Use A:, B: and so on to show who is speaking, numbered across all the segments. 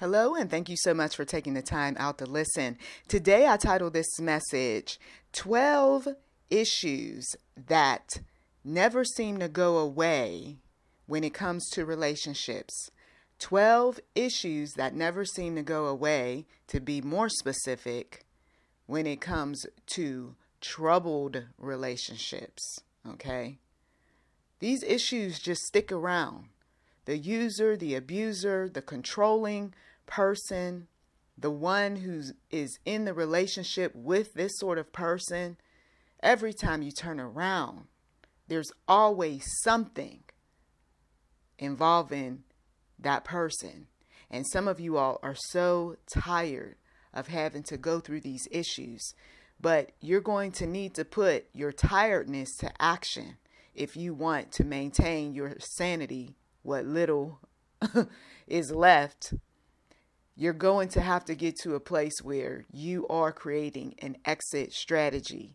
A: Hello, and thank you so much for taking the time out to listen. Today, I title this message 12 Issues That Never Seem to Go Away When It Comes to Relationships. 12 Issues That Never Seem to Go Away, to be more specific, when it comes to troubled relationships. Okay? These issues just stick around the user, the abuser, the controlling person, the one who is in the relationship with this sort of person, every time you turn around, there's always something involving that person. And some of you all are so tired of having to go through these issues, but you're going to need to put your tiredness to action if you want to maintain your sanity what little is left, you're going to have to get to a place where you are creating an exit strategy.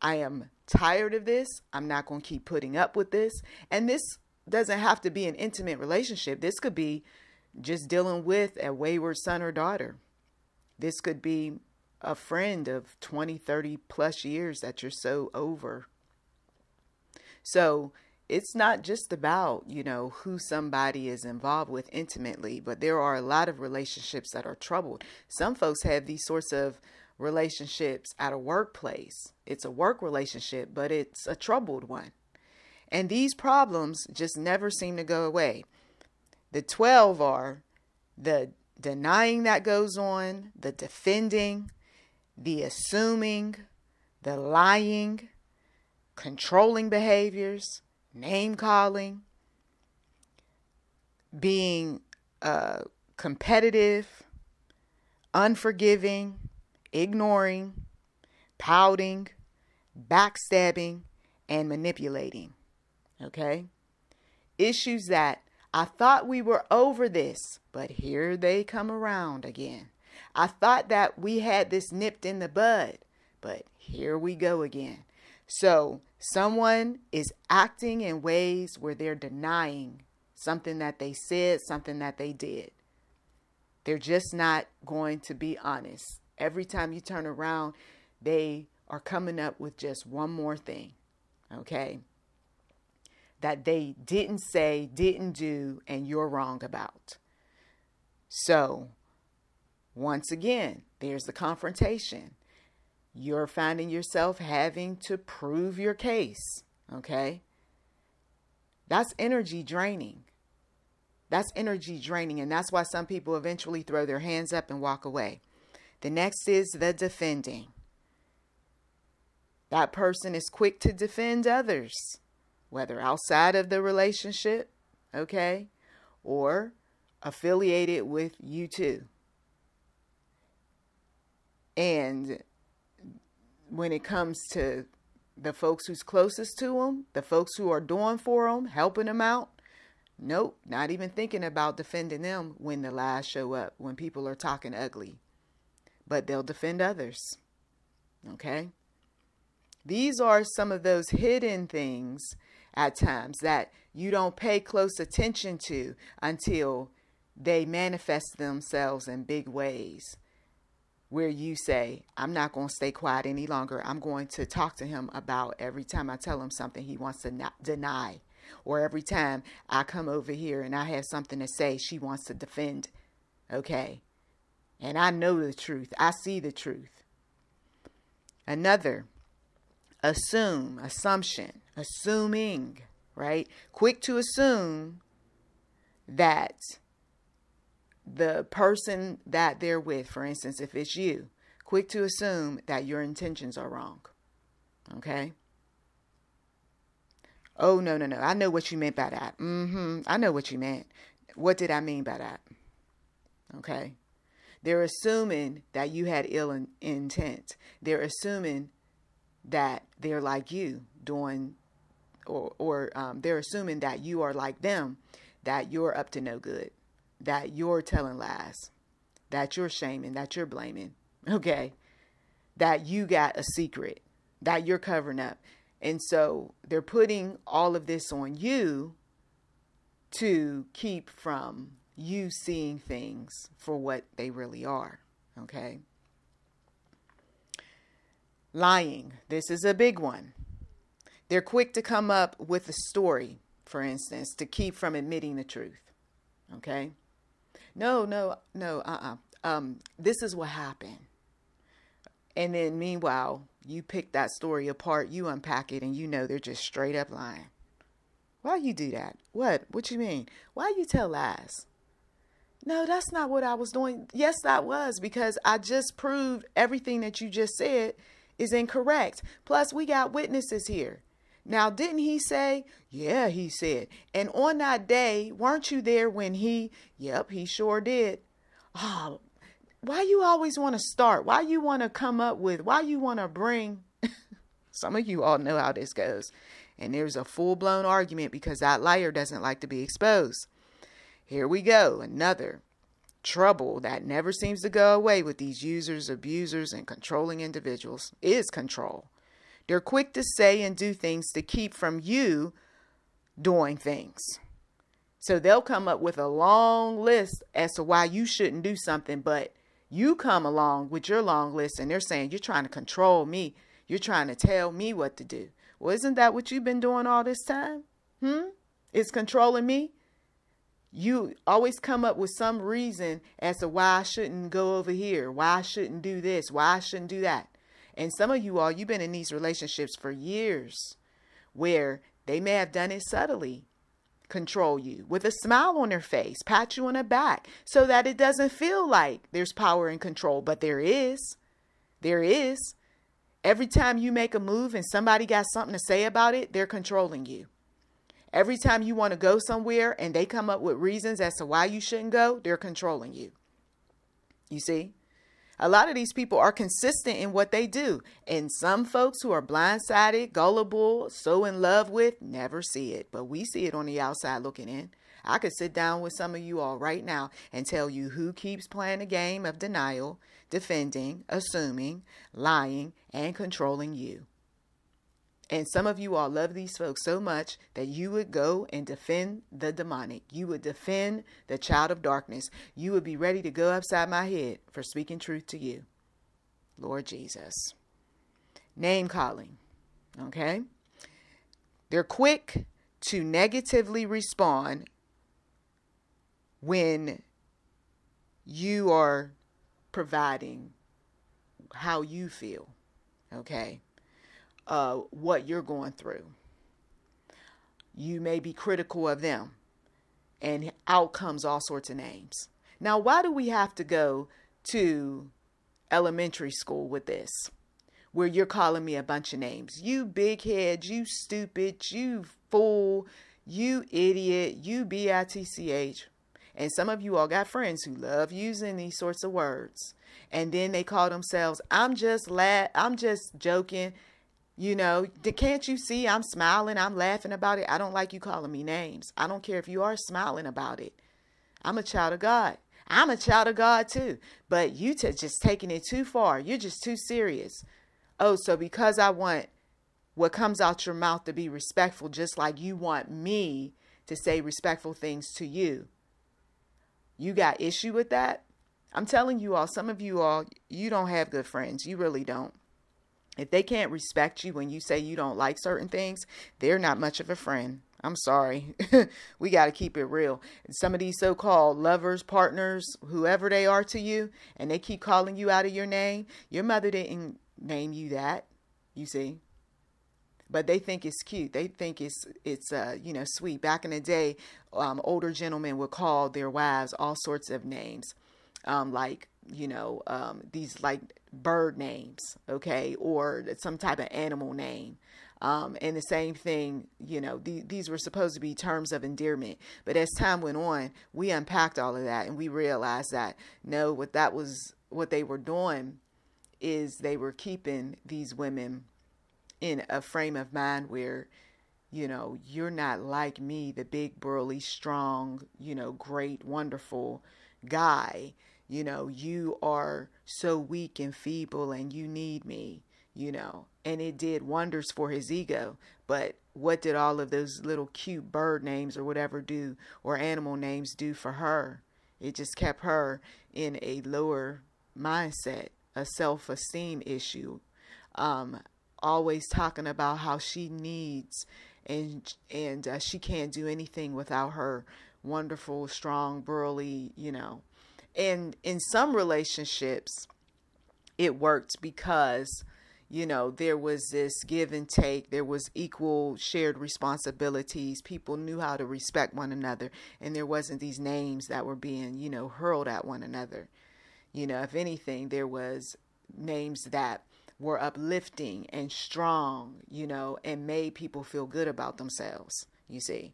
A: I am tired of this. I'm not going to keep putting up with this. And this doesn't have to be an intimate relationship. This could be just dealing with a wayward son or daughter. This could be a friend of 20, 30 plus years that you're so over. So it's not just about, you know, who somebody is involved with intimately, but there are a lot of relationships that are troubled. Some folks have these sorts of relationships at a workplace. It's a work relationship, but it's a troubled one. And these problems just never seem to go away. The 12 are the denying that goes on, the defending, the assuming, the lying, controlling behaviors, name calling, being uh, competitive, unforgiving, ignoring, pouting, backstabbing, and manipulating. Okay? Issues that I thought we were over this, but here they come around again. I thought that we had this nipped in the bud, but here we go again. So, someone is acting in ways where they're denying something that they said, something that they did. They're just not going to be honest. Every time you turn around, they are coming up with just one more thing, okay? That they didn't say, didn't do, and you're wrong about. So, once again, there's the confrontation you're finding yourself having to prove your case. Okay? That's energy draining. That's energy draining. And that's why some people eventually throw their hands up and walk away. The next is the defending. That person is quick to defend others, whether outside of the relationship, okay, or affiliated with you too. And when it comes to the folks who's closest to them, the folks who are doing for them, helping them out, nope, not even thinking about defending them when the lies show up, when people are talking ugly. But they'll defend others. Okay? These are some of those hidden things at times that you don't pay close attention to until they manifest themselves in big ways where you say, I'm not going to stay quiet any longer. I'm going to talk to him about every time I tell him something he wants to not deny. Or every time I come over here and I have something to say, she wants to defend. Okay. And I know the truth. I see the truth. Another, assume, assumption, assuming, right? Quick to assume that the person that they're with, for instance, if it's you, quick to assume that your intentions are wrong. Okay? Oh, no, no, no. I know what you meant by that. Mm-hmm. I know what you meant. What did I mean by that? Okay? They're assuming that you had ill in- intent. They're assuming that they're like you doing, or, or um, they're assuming that you are like them, that you're up to no good that you're telling lies, that you're shaming, that you're blaming, okay? That you got a secret, that you're covering up. And so they're putting all of this on you to keep from you seeing things for what they really are. Okay. Lying. This is a big one. They're quick to come up with a story, for instance, to keep from admitting the truth. Okay. No, no, no, uh uh-uh. uh. Um, this is what happened. And then meanwhile, you pick that story apart, you unpack it, and you know they're just straight up lying. Why you do that? What? What you mean? Why you tell lies? No, that's not what I was doing. Yes, that was because I just proved everything that you just said is incorrect. Plus, we got witnesses here. Now, didn't he say? Yeah, he said. And on that day, weren't you there when he? Yep, he sure did. Oh, why you always want to start? Why you want to come up with? Why you want to bring? Some of you all know how this goes. And there's a full blown argument because that liar doesn't like to be exposed. Here we go. Another trouble that never seems to go away with these users, abusers, and controlling individuals is control. They're quick to say and do things to keep from you doing things. So they'll come up with a long list as to why you shouldn't do something, but you come along with your long list and they're saying you're trying to control me. You're trying to tell me what to do. Well, isn't that what you've been doing all this time? Hmm? It's controlling me? You always come up with some reason as to why I shouldn't go over here, why I shouldn't do this, why I shouldn't do that. And some of you all, you've been in these relationships for years where they may have done it subtly, control you with a smile on their face, pat you on the back, so that it doesn't feel like there's power and control, but there is. There is. Every time you make a move and somebody got something to say about it, they're controlling you. Every time you want to go somewhere and they come up with reasons as to why you shouldn't go, they're controlling you. You see? A lot of these people are consistent in what they do. And some folks who are blindsided, gullible, so in love with, never see it. But we see it on the outside looking in. I could sit down with some of you all right now and tell you who keeps playing the game of denial, defending, assuming, lying, and controlling you. And some of you all love these folks so much that you would go and defend the demonic. You would defend the child of darkness. You would be ready to go upside my head for speaking truth to you. Lord Jesus. Name calling. Okay? They're quick to negatively respond when you are providing how you feel. Okay? Uh, what you're going through. You may be critical of them, and out comes all sorts of names. Now, why do we have to go to elementary school with this? Where you're calling me a bunch of names. You big head, you stupid, you fool, you idiot, you B I T C H. And some of you all got friends who love using these sorts of words. And then they call themselves, I'm just la- I'm just joking. You know, can't you see I'm smiling? I'm laughing about it. I don't like you calling me names. I don't care if you are smiling about it. I'm a child of God. I'm a child of God too. But you t- just taking it too far. You're just too serious. Oh, so because I want what comes out your mouth to be respectful, just like you want me to say respectful things to you, you got issue with that? I'm telling you all, some of you all, you don't have good friends. You really don't. If they can't respect you when you say you don't like certain things, they're not much of a friend. I'm sorry. we got to keep it real. Some of these so called lovers, partners, whoever they are to you, and they keep calling you out of your name, your mother didn't name you that, you see. But they think it's cute. They think it's it's uh, you know sweet. Back in the day, um, older gentlemen would call their wives all sorts of names, um, like you know, um, these like bird names, okay, or some type of animal name. Um, and the same thing, you know, th- these were supposed to be terms of endearment. But as time went on, we unpacked all of that and we realized that no, what that was, what they were doing is they were keeping these women in a frame of mind where, you know, you're not like me, the big, burly, strong, you know, great, wonderful guy you know, you are so weak and feeble and you need me, you know. And it did wonders for his ego. But what did all of those little cute bird names or whatever do, or animal names do for her? It just kept her in a lower mindset, a self esteem issue. Um, always talking about how she needs and and uh, she can't do anything without her wonderful, strong, burly, you know. And in some relationships, it worked because you know there was this give and take there was equal shared responsibilities people knew how to respect one another and there wasn't these names that were being you know hurled at one another. You know if anything there was names that were uplifting and strong you know and made people feel good about themselves you see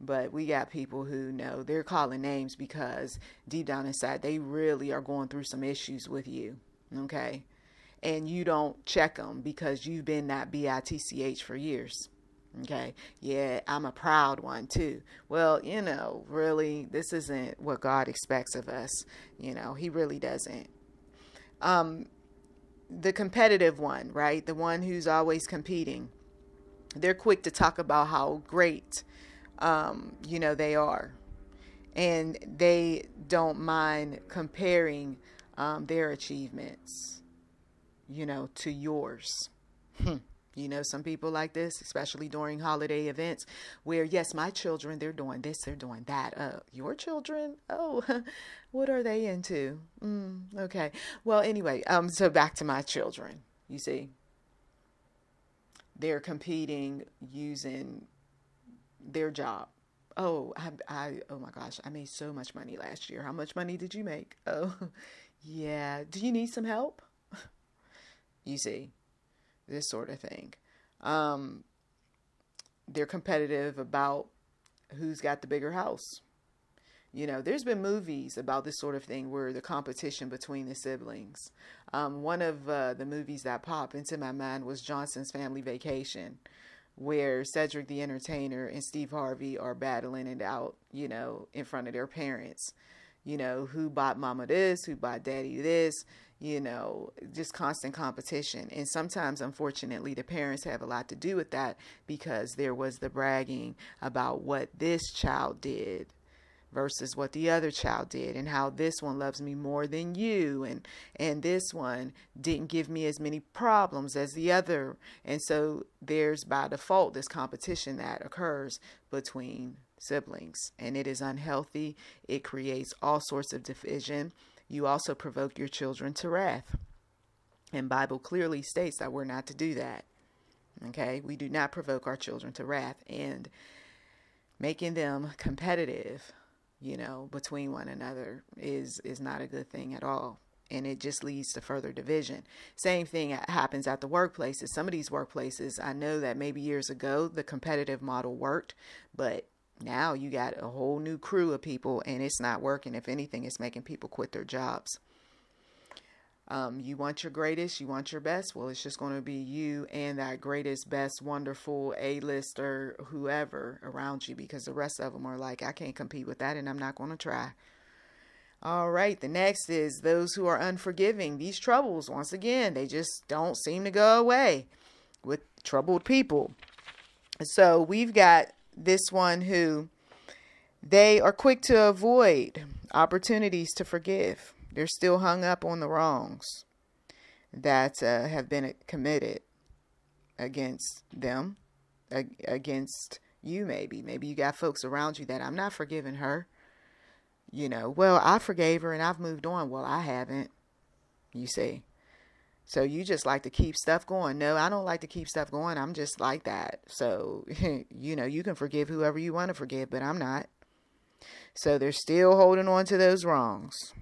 A: but we got people who know they're calling names because deep down inside they really are going through some issues with you okay? And you don't check them because you've been that bitch for years okay? Yeah i'm a proud one too. Well you know really this isn't what god expects of us you know? He really doesn't. Um the competitive one right? The one who's always competing. They're quick to talk about how great um you know they are and they don't mind comparing um, their achievements you know, to yours. Hmm. You know, some people like this, especially during holiday events, where yes, my children, they're doing this, they're doing that. Uh, your children, oh, what are they into? Mm, okay. Well, anyway, um, so back to my children. You see, they're competing using their job. Oh, I, I, oh my gosh, I made so much money last year. How much money did you make? Oh, yeah. Do you need some help? you see, this sort of thing. Um, they're competitive about who's got the bigger house. You know, there's been movies about this sort of thing where the competition between the siblings. Um, one of uh, the movies that popped into my mind was Johnson's Family Vacation, where Cedric the Entertainer and Steve Harvey are battling it out, you know, in front of their parents. You know, who bought mama this, who bought daddy this, you know, just constant competition. And sometimes, unfortunately, the parents have a lot to do with that because there was the bragging about what this child did versus what the other child did and how this one loves me more than you and and this one didn't give me as many problems as the other and so there's by default this competition that occurs between siblings and it is unhealthy it creates all sorts of division you also provoke your children to wrath. And Bible clearly states that we're not to do that. Okay? We do not provoke our children to wrath and making them competitive, you know, between one another is is not a good thing at all. And it just leads to further division. Same thing happens at the workplaces. Some of these workplaces, I know that maybe years ago the competitive model worked, but now you got a whole new crew of people and it's not working. If anything, it's making people quit their jobs. Um, you want your greatest, you want your best. Well, it's just going to be you and that greatest, best, wonderful A-lister, whoever around you, because the rest of them are like, I can't compete with that and I'm not going to try. All right, the next is those who are unforgiving. These troubles, once again, they just don't seem to go away with troubled people. So we've got this one who they are quick to avoid opportunities to forgive. They're still hung up on the wrongs that uh, have been committed against them, against you, maybe. Maybe you got folks around you that I'm not forgiving her. You know, well, I forgave her and I've moved on. Well, I haven't, you see. So you just like to keep stuff going. No, I don't like to keep stuff going. I'm just like that. So, you know, you can forgive whoever you want to forgive, but I'm not. So they're still holding on to those wrongs.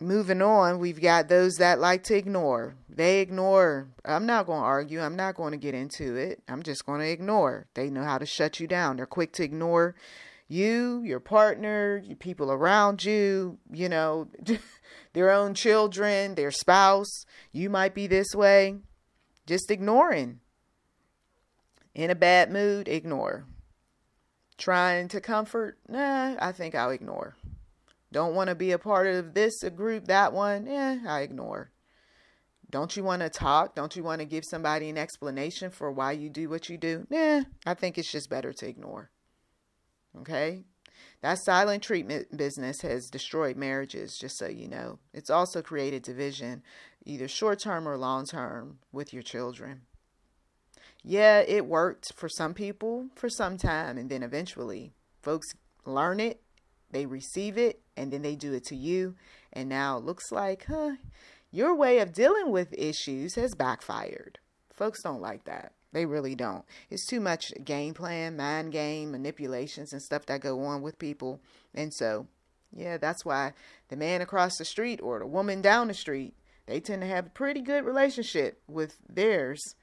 A: Moving on, we've got those that like to ignore. They ignore. I'm not going to argue. I'm not going to get into it. I'm just going to ignore. They know how to shut you down. They're quick to ignore you, your partner, people around you, you know, their own children, their spouse. You might be this way. Just ignoring. In a bad mood, ignore. Trying to comfort, nah, I think I'll ignore. Don't want to be a part of this a group, that one, yeah, I ignore. Don't you want to talk? Don't you want to give somebody an explanation for why you do what you do? Nah, I think it's just better to ignore. Okay? That silent treatment business has destroyed marriages, just so you know. It's also created division, either short term or long term, with your children. Yeah, it worked for some people for some time, and then eventually folks learn it, they receive it, and then they do it to you. And now it looks like, huh, your way of dealing with issues has backfired. Folks don't like that. They really don't. It's too much game plan, mind game, manipulations, and stuff that go on with people. And so, yeah, that's why the man across the street or the woman down the street, they tend to have a pretty good relationship with theirs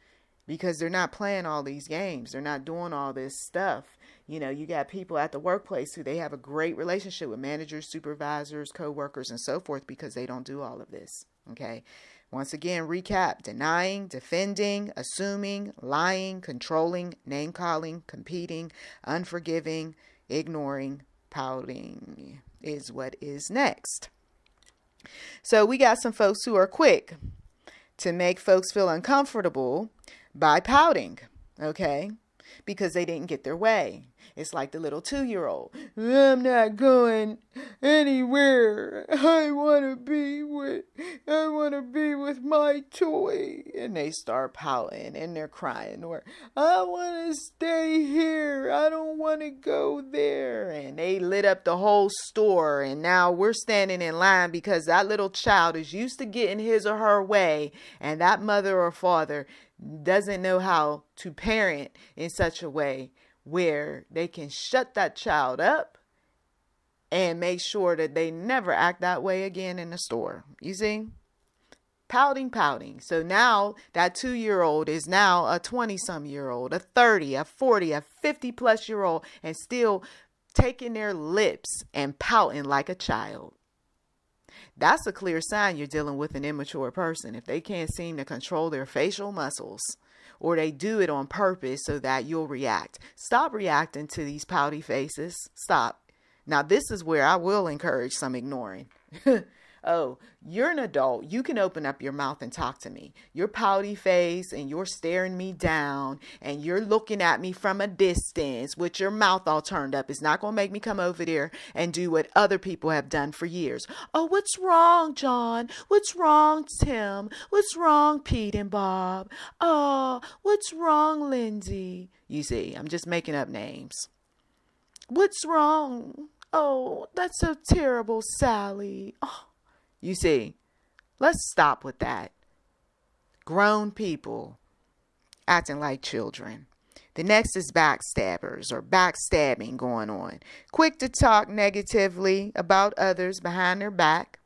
A: because they're not playing all these games. They're not doing all this stuff. You know, you got people at the workplace who they have a great relationship with managers, supervisors, co-workers and so forth because they don't do all of this. Okay? Once again, recap denying, defending, assuming, lying, controlling, name calling, competing, unforgiving, ignoring, pouting is what is next. So we got some folks who are quick to make folks feel uncomfortable by pouting, okay? Because they didn't get their way. It's like the little two year old. I'm not going anywhere. I want to be with, I want to be with my toy. And they start pouting and they're crying. Or, I want to stay here. I don't want to go there. And they lit up the whole store. And now we're standing in line because that little child is used to getting his or her way. And that mother or father doesn't know how to parent in such a way where they can shut that child up and make sure that they never act that way again in the store. You see? Pouting, pouting. So now that two year old is now a 20 some year old, a 30, a 40, a 50 plus year old, and still taking their lips and pouting like a child. That's a clear sign you're dealing with an immature person. If they can't seem to control their facial muscles, or they do it on purpose so that you'll react. Stop reacting to these pouty faces. Stop. Now, this is where I will encourage some ignoring. oh, you're an adult. You can open up your mouth and talk to me. Your pouty face and you're staring me down and you're looking at me from a distance with your mouth all turned up. It's not going to make me come over there and do what other people have done for years. Oh, what's wrong, John? What's wrong, Tim? What's wrong, Pete and Bob? Oh, what's wrong, Lindsay? You see, I'm just making up names. What's wrong? Oh, that's so terrible, Sally. Oh. You see, let's stop with that. Grown people acting like children. The next is backstabbers or backstabbing going on. Quick to talk negatively about others behind their back.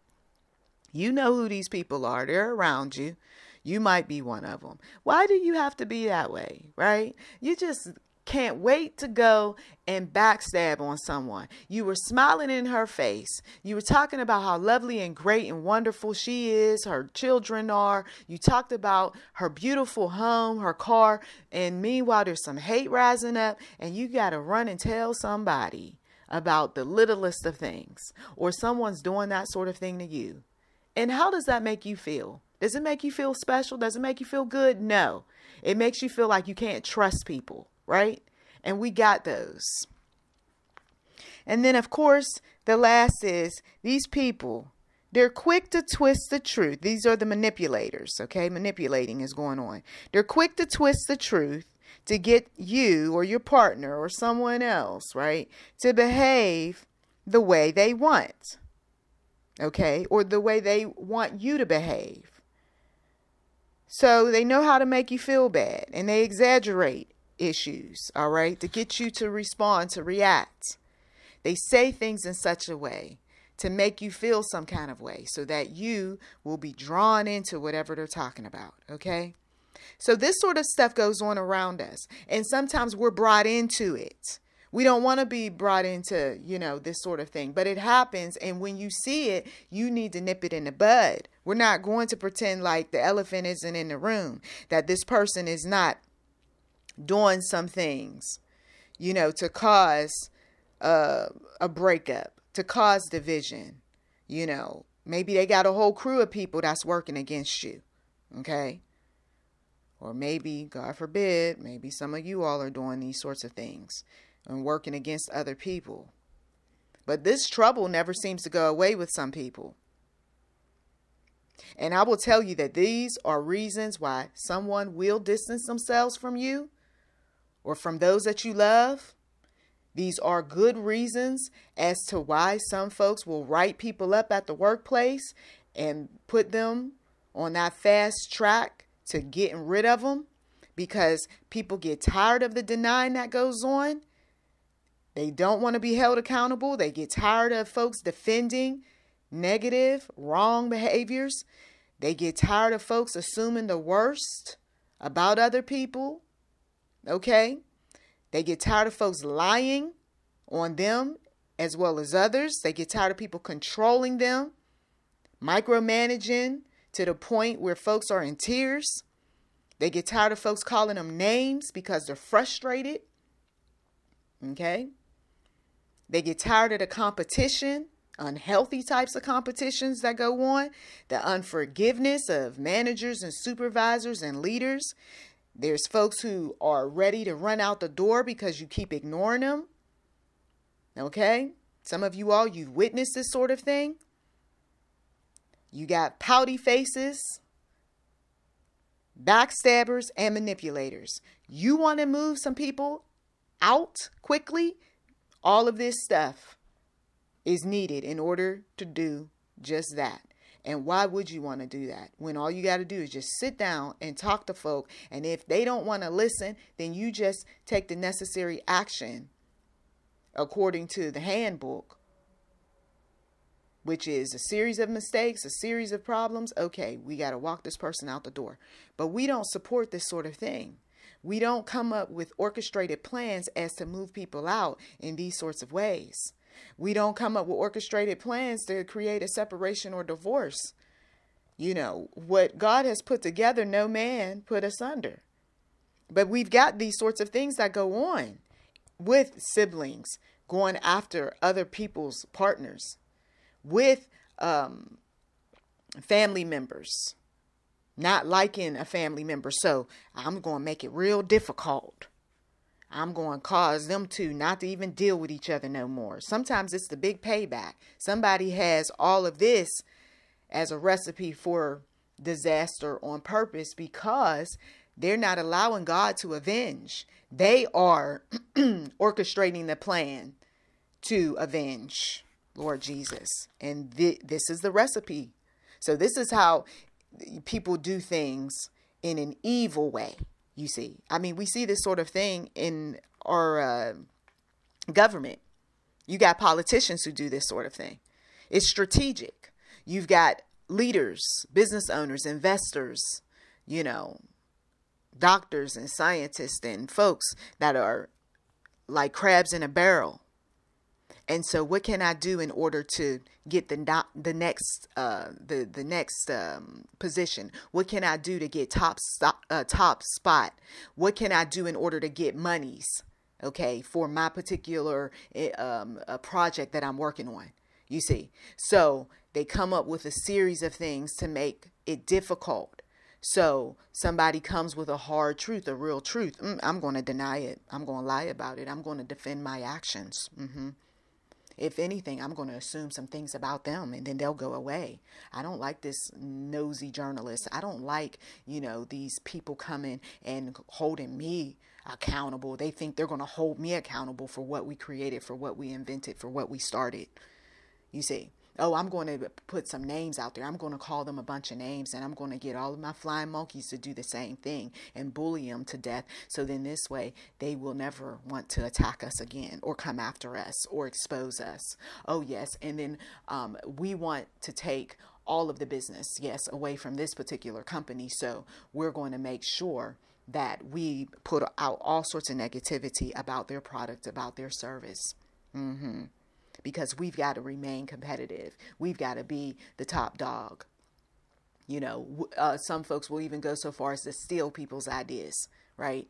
A: You know who these people are, they're around you. You might be one of them. Why do you have to be that way, right? You just can't wait to go and backstab on someone. You were smiling in her face. You were talking about how lovely and great and wonderful she is, her children are. You talked about her beautiful home, her car, and meanwhile, there's some hate rising up, and you got to run and tell somebody about the littlest of things, or someone's doing that sort of thing to you. And how does that make you feel? Does it make you feel special? Does it make you feel good? No. It makes you feel like you can't trust people right? And we got those. And then, of course, the last is these people, they're quick to twist the truth. These are the manipulators, okay? Manipulating is going on. They're quick to twist the truth to get you or your partner or someone else, right, to behave the way they want, okay, or the way they want you to behave. So they know how to make you feel bad and they exaggerate issues, all right, to get you to respond, to react. They say things in such a way to make you feel some kind of way so that you will be drawn into whatever they're talking about, okay? So this sort of stuff goes on around us, and sometimes we're brought into it. We don't want to be brought into, you know, this sort of thing, but it happens. And when you see it, you need to nip it in the bud. We're not going to pretend like the elephant isn't in the room, that this person is not doing some things, you know, to cause uh, a breakup, to cause division. You know, maybe they got a whole crew of people that's working against you. Okay. Or maybe, God forbid, maybe some of you all are doing these sorts of things and working against other people. But this trouble never seems to go away with some people. And I will tell you that these are reasons why someone will distance themselves from you or from those that you love. These are good reasons as to why some folks will write people up at the workplace and put them on that fast track to getting rid of them because people get tired of the denying that goes on. They don't want to be held accountable. They get tired of folks defending negative, wrong behaviors. They get tired of folks assuming the worst about other people. Okay? They get tired of folks lying on them as well as others. They get tired of people controlling them, micromanaging to the point where folks are in tears. They get tired of folks calling them names because they're frustrated. Okay? They get tired of the competition unhealthy types of competitions that go on, the unforgiveness of managers and supervisors and leaders. There's folks who are ready to run out the door because you keep ignoring them. Okay? Some of you all, you've witnessed this sort of thing. You got pouty faces, backstabbers, and manipulators. You want to move some people out quickly? All of this stuff is needed in order to do just that. And why would you want to do that when all you got to do is just sit down and talk to folk? And if they don't want to listen, then you just take the necessary action according to the handbook, which is a series of mistakes, a series of problems. Okay, we got to walk this person out the door. But we don't support this sort of thing. We don't come up with orchestrated plans as to move people out in these sorts of ways. We don't come up with orchestrated plans to create a separation or divorce. You know, what God has put together, no man put asunder. But we've got these sorts of things that go on with siblings going after other people's partners, with um, family members not liking a family member. So I'm going to make it real difficult I'm going to cause them to not to even deal with each other no more. Sometimes it's the big payback. Somebody has all of this as a recipe for disaster on purpose because they're not allowing God to avenge. They are orchestrating the plan to avenge Lord Jesus. And th- this is the recipe. So, this is how people do things in an evil way you see. I mean, we see this sort of thing in our uh, government. You got politicians who do this sort of thing. It's strategic. You've got leaders, business owners, investors, you know, doctors and scientists and folks that are like crabs in a barrel and so, what can I do in order to get the the next uh, the the next um, position? What can I do to get top uh, top spot? What can I do in order to get monies? Okay, for my particular eh, um, project that I'm working on. You see, so they come up with a series of things to make it difficult. So somebody comes with a hard truth, a real truth. Mm, I'm going to deny it. I'm going to lie about it. I'm going to defend my actions. Mm-hmm if anything, I'm going to assume some things about them and then they'll go away. I don't like this nosy journalist. I don't like, you know, these people coming and holding me accountable. They think they're going to hold me accountable for what we created, for what we invented, for what we started. You see oh, I'm going to put some names out there. I'm going to call them a bunch of names and I'm going to get all of my flying monkeys to do the same thing and bully them to death. So then this way they will never want to attack us again or come after us or expose us. Oh, yes. And then um, we want to take all of the business, yes, away from this particular company. So we're going to make sure that we put out all sorts of negativity about their product, about their service. Mm-hmm because we've got to remain competitive. We've got to be the top dog. You know, uh, some folks will even go so far as to steal people's ideas, right?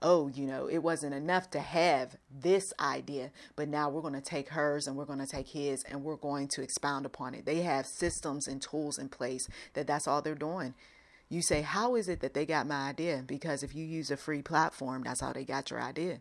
A: Oh, you know, it wasn't enough to have this idea, but now we're going to take hers and we're going to take his and we're going to expound upon it. They have systems and tools in place that that's all they're doing. You say, How is it that they got my idea? Because if you use a free platform, that's how they got your idea.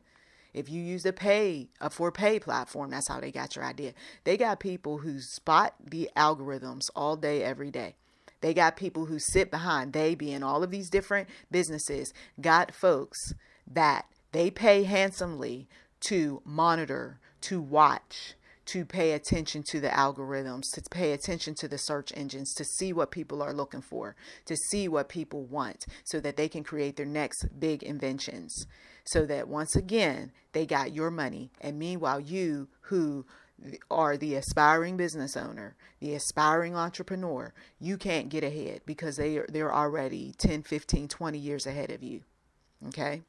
A: If you use a pay a for pay platform, that's how they got your idea. They got people who spot the algorithms all day, every day. They got people who sit behind, they being all of these different businesses, got folks that they pay handsomely to monitor, to watch, to pay attention to the algorithms, to pay attention to the search engines, to see what people are looking for, to see what people want, so that they can create their next big inventions. So that once again, they got your money. And meanwhile, you who are the aspiring business owner, the aspiring entrepreneur, you can't get ahead because they are, they're already 10, 15, 20 years ahead of you. Okay?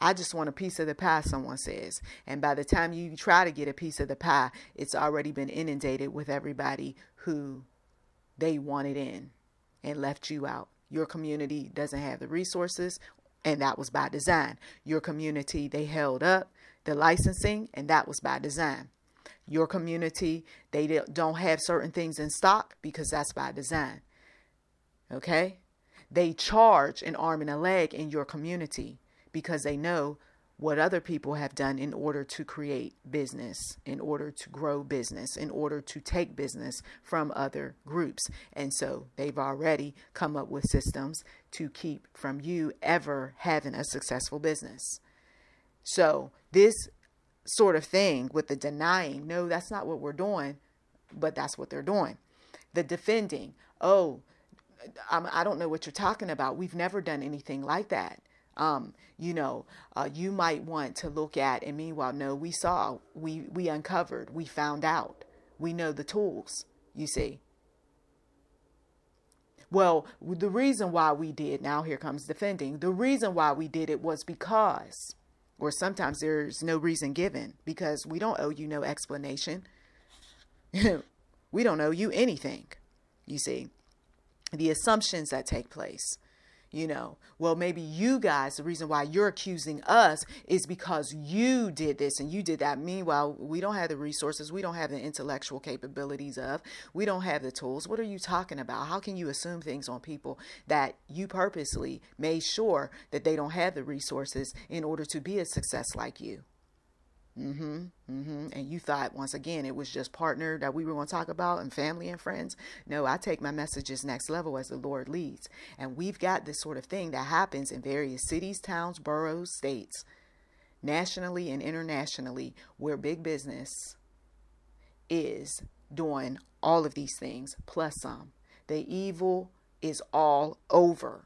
A: I just want a piece of the pie, someone says. And by the time you try to get a piece of the pie, it's already been inundated with everybody who they wanted in and left you out. Your community doesn't have the resources, and that was by design. Your community, they held up the licensing, and that was by design. Your community, they don't have certain things in stock because that's by design. Okay? They charge an arm and a leg in your community because they know what other people have done in order to create business, in order to grow business, in order to take business from other groups. And so they've already come up with systems to keep from you ever having a successful business. So this sort of thing with the denying, no, that's not what we're doing, but that's what they're doing. The defending, oh, I'm, do not know what you're talking about. We've never done anything like that um, you know, uh, you might want to look at. And meanwhile, no, we saw, we we uncovered, we found out, we know the tools. You see. Well, the reason why we did, now here comes defending. The reason why we did it was because, or sometimes there's no reason given because we don't owe you no explanation. we don't owe you anything. You see, the assumptions that take place you know, well, maybe you guys, the reason why you're accusing us is because you did this and you did that. Meanwhile, we don't have the resources, we don't have the intellectual capabilities of, we don't have the tools. What are you talking about? How can you assume things on people that you purposely made sure that they don't have the resources in order to be a success like you? Mm-hmm. Mm-hmm. And you thought once again it was just partner that we were going to talk about and family and friends. No, I take my messages next level as the Lord leads. And we've got this sort of thing that happens in various cities, towns, boroughs, states, nationally and internationally, where big business is doing all of these things plus some. The evil is all over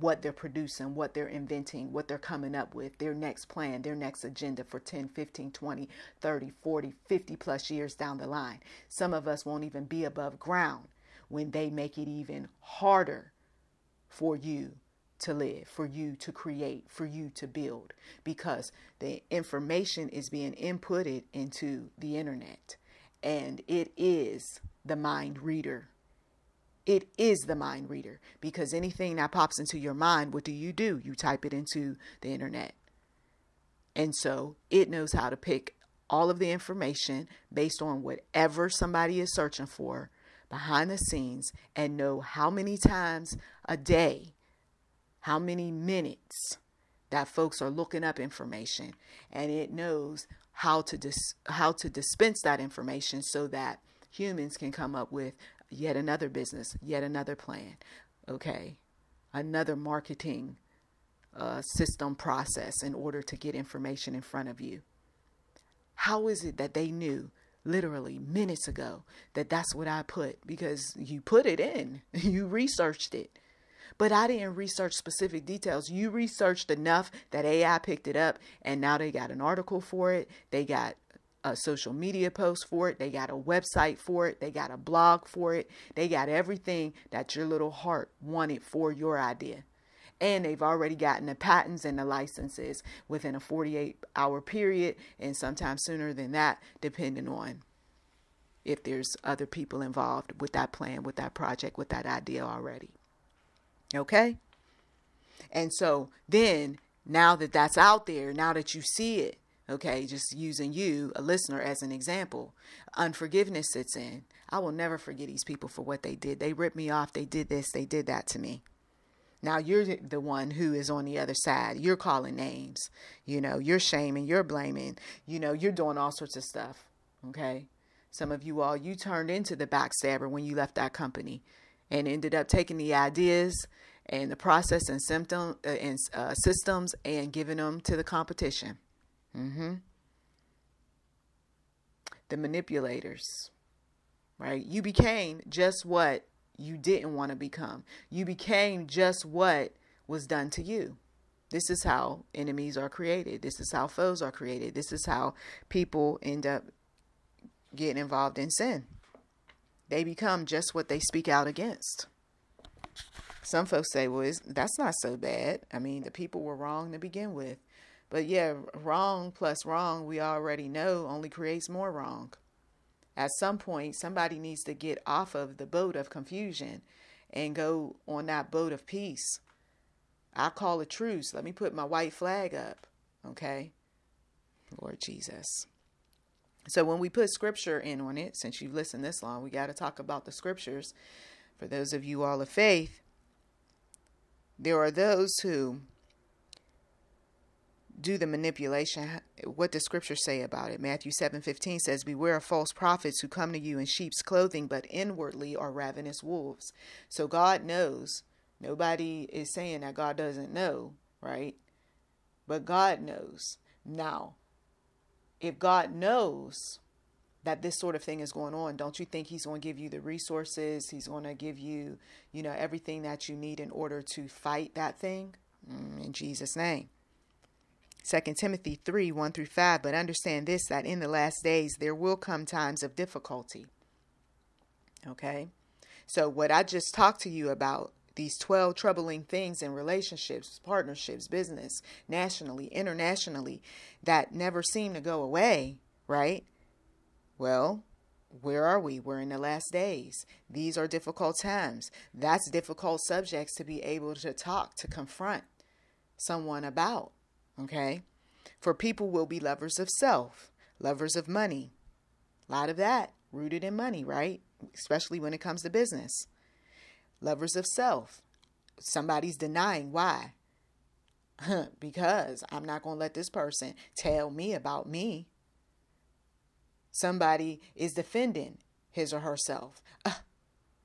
A: what they're producing, what they're inventing, what they're coming up with, their next plan, their next agenda for 10, 15, 20, 30, 40, 50 plus years down the line. Some of us won't even be above ground when they make it even harder for you to live, for you to create, for you to build, because the information is being inputted into the internet and it is the mind reader it is the mind reader because anything that pops into your mind, what do you do? You type it into the internet. And so it knows how to pick all of the information based on whatever somebody is searching for behind the scenes and know how many times a day, how many minutes that folks are looking up information and it knows how to dis- how to dispense that information so that humans can come up with yet another business, yet another plan. Okay. Another marketing uh, system process in order to get information in front of you. How is it that they knew literally minutes ago that that's what I put? Because you put it in, you researched it. But I didn't research specific details. You researched enough that AI picked it up and now they got an article for it. They got a social media post for it. They got a website for it. They got a blog for it. They got everything that your little heart wanted for your idea. And they've already gotten the patents and the licenses within a 48 hour period, and sometimes sooner than that, depending on if there's other people involved with that plan, with that project, with that idea already. Okay? And so then, now that that's out there, now that you see it, Okay, just using you, a listener, as an example. Unforgiveness sits in. I will never forget these people for what they did. They ripped me off. They did this. They did that to me. Now you're the one who is on the other side. You're calling names. You know, you're shaming, you're blaming. You know, you're doing all sorts of stuff. Okay? Some of you all, you turned into the backstabber when you left that company and ended up taking the ideas and the process and symptom uh, and uh, systems and giving them to the competition. Mm-hmm. The manipulators, right? You became just what you didn't want to become. You became just what was done to you. This is how enemies are created. This is how foes are created. This is how people end up getting involved in sin. They become just what they speak out against. Some folks say, well, that's not so bad. I mean, the people were wrong to begin with. But yeah, wrong plus wrong, we already know, only creates more wrong. At some point, somebody needs to get off of the boat of confusion and go on that boat of peace. I call a truce. Let me put my white flag up. Okay? Lord Jesus. So when we put scripture in on it, since you've listened this long, we got to talk about the scriptures. For those of you all of faith, there are those who do the manipulation. What does scripture say about it? Matthew 7:15 says, "Beware of false prophets who come to you in sheep's clothing, but inwardly are ravenous wolves." So God knows. Nobody is saying that God doesn't know, right? But God knows. Now, if God knows that this sort of thing is going on, don't you think he's going to give you the resources? He's going to give you, you know, everything that you need in order to fight that thing? Mm, in Jesus' name. 2 Timothy 3 1 through 5. But understand this that in the last days there will come times of difficulty. Okay? So, what I just talked to you about, these 12 troubling things in relationships, partnerships, business, nationally, internationally, that never seem to go away, right? Well, where are we? We're in the last days. These are difficult times. That's difficult subjects to be able to talk, to confront someone about. Okay? For people will be lovers of self, lovers of money. A lot of that rooted in money, right? Especially when it comes to business. Lovers of self. Somebody's denying why? because I'm not going to let this person tell me about me. Somebody is defending his or herself.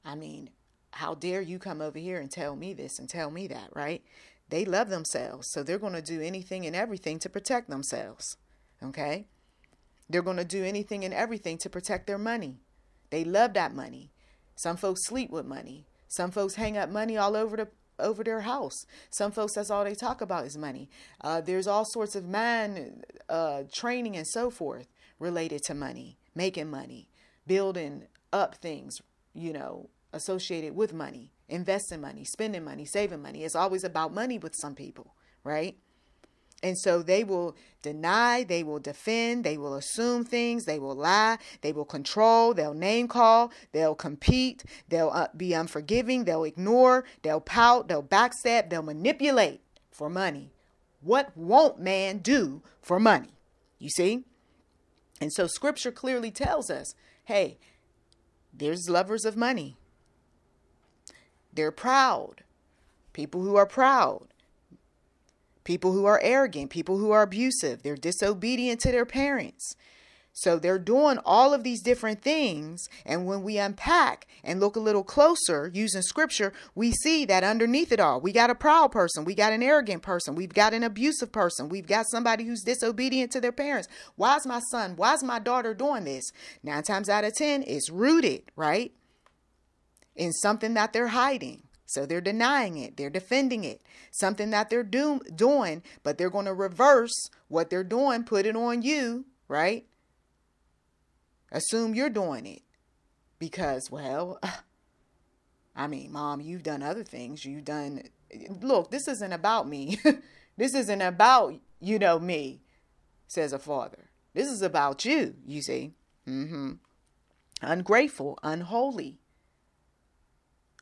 A: I mean, how dare you come over here and tell me this and tell me that, right? They love themselves, so they're going to do anything and everything to protect themselves. Okay? They're going to do anything and everything to protect their money. They love that money. Some folks sleep with money. Some folks hang up money all over the over their house. Some folks that's all they talk about is money. Uh, there's all sorts of mind uh, training and so forth related to money, making money, building up things, you know, associated with money, investing money, spending money, saving money. It's always about money with some people, right? And so they will deny, they will defend, they will assume things, they will lie, they will control, they'll name call, they'll compete, they'll uh, be unforgiving, they'll ignore, they'll pout, they'll backstab, they'll manipulate for money. What won't man do for money? You see? And so scripture clearly tells us hey, there's lovers of money. They're proud. People who are proud. People who are arrogant. People who are abusive. They're disobedient to their parents. So they're doing all of these different things. And when we unpack and look a little closer using scripture, we see that underneath it all, we got a proud person, we got an arrogant person, we've got an abusive person, we've got somebody who's disobedient to their parents. Why is my son, why is my daughter doing this? Nine times out of 10, it's rooted, right? In something that they're hiding. So they're denying it, they're defending it, something that they're do- doing, but they're going to reverse what they're doing, put it on you, right? Assume you're doing it because, well, I mean, mom, you've done other things. You've done, look, this isn't about me. this isn't about, you know, me, says a father. This is about you, you see. Mm-hmm. Ungrateful, unholy,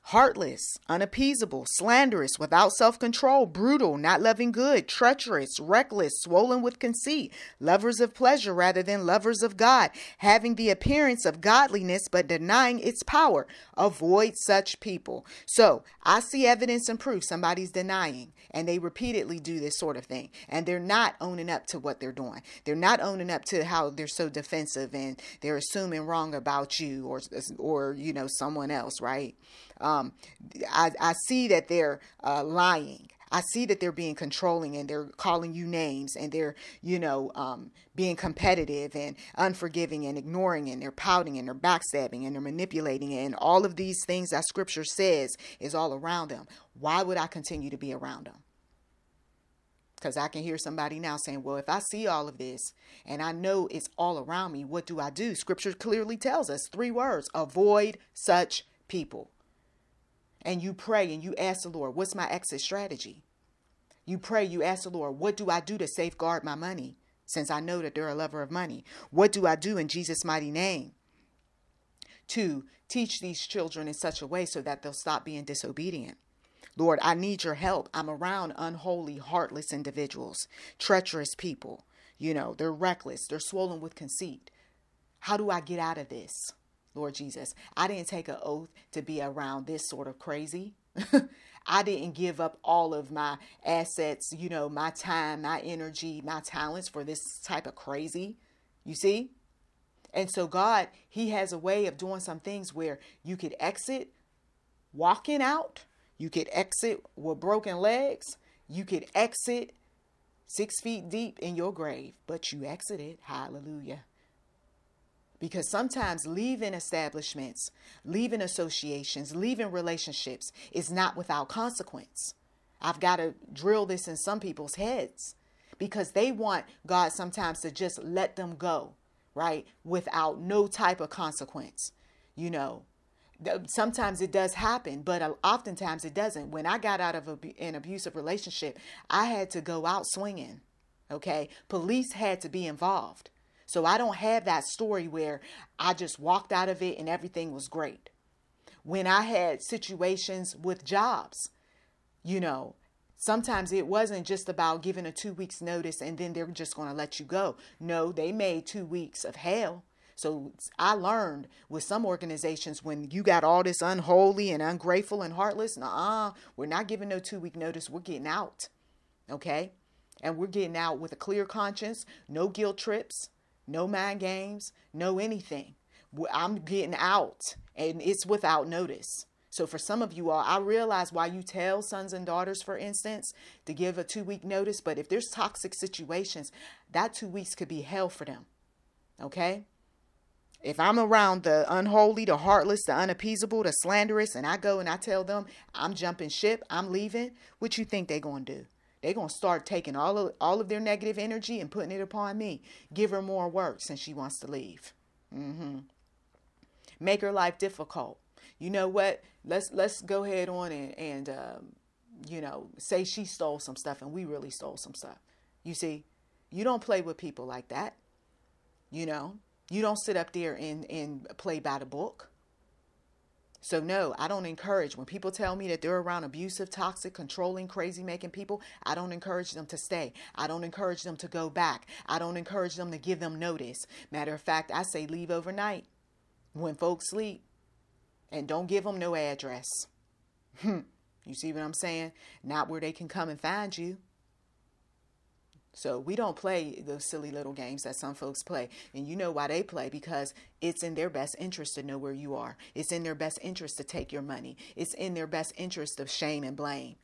A: heartless, unappeasable, slanderous, without self control, brutal, not loving good, treacherous, reckless, swollen with conceit, lovers of pleasure rather than lovers of God, having the appearance of godliness but denying its power. Avoid such people. So I see evidence and proof somebody's denying, and they repeatedly do this sort of thing, and they're not owning up to what they're doing. They're not owning up to how they're so defensive and they're assuming wrong about you or or you know someone else, right? Um, I, I see that they're uh, lying. I see that they're being controlling and they're calling you names and they're, you know, um, being competitive and unforgiving and ignoring and they're pouting and they're backstabbing and they're manipulating and all of these things that scripture says is all around them. Why would I continue to be around them? Because I can hear somebody now saying, well, if I see all of this and I know it's all around me, what do I do? Scripture clearly tells us three words avoid such people and you pray and you ask the Lord, what's my exit strategy? You pray, you ask the Lord, what do I do to safeguard my money? Since I know that they're a lover of money. What do I do in Jesus' mighty name to teach these children in such a way so that they'll stop being disobedient? Lord, I need your help. I'm around unholy, heartless individuals, treacherous people. You know, they're reckless, they're swollen with conceit. How do I get out of this? Lord Jesus. I didn't take an oath to be around this sort of crazy. I didn't give up all of my assets, you know, my time, my energy, my talents for this type of crazy. You see? And so, God, He has a way of doing some things where you could exit walking out, you could exit with broken legs, you could exit six feet deep in your grave, but you exited. Hallelujah because sometimes leaving establishments, leaving associations, leaving relationships is not without consequence. I've got to drill this in some people's heads because they want God sometimes to just let them go, right? Without no type of consequence. You know, sometimes it does happen, but uh, oftentimes it doesn't. When I got out of an abusive relationship, I had to go out swinging. Okay. Police had to be involved. So I don't have that story where I just walked out of it and everything was great. When I had situations with jobs, you know, sometimes it wasn't just about giving a two weeks notice and then they're just going to let you go. No, they made two weeks of hell. So I learned with some organizations when you got all this unholy and ungrateful and heartless, nah, we're not giving no two week notice. We're getting out. Okay. And we're getting out with a clear conscience, no guilt trips, no mind games, no anything. I'm getting out and it's without notice. So for some of you all, I realize why you tell sons and daughters, for instance, to give a two week notice. But if there's toxic situations, that two weeks could be hell for them. Okay? If I'm around the unholy, the heartless, the unappeasable, the slanderous, and I go and I tell them I'm jumping ship, I'm leaving, what you think they're going to do? They're going to start taking all of, all of their negative energy and putting it upon me. Give her more work since she wants to leave. Mm-hmm. Make her life difficult. You know what? Let's let's go ahead on and, and um, you know, say she stole some stuff and we really stole some stuff. You see, you don't play with people like that. You know, you don't sit up there and, and play by the book. So, no, I don't encourage when people tell me that they're around abusive, toxic, controlling, crazy making people, I don't encourage them to stay. I don't encourage them to go back. I don't encourage them to give them notice. Matter of fact, I say leave overnight when folks sleep and don't give them no address. Hmm. you see what I'm saying? Not where they can come and find you. So we don't play those silly little games that some folks play. And you know why they play because it's in their best interest to know where you are. It's in their best interest to take your money. It's in their best interest of shame and blame.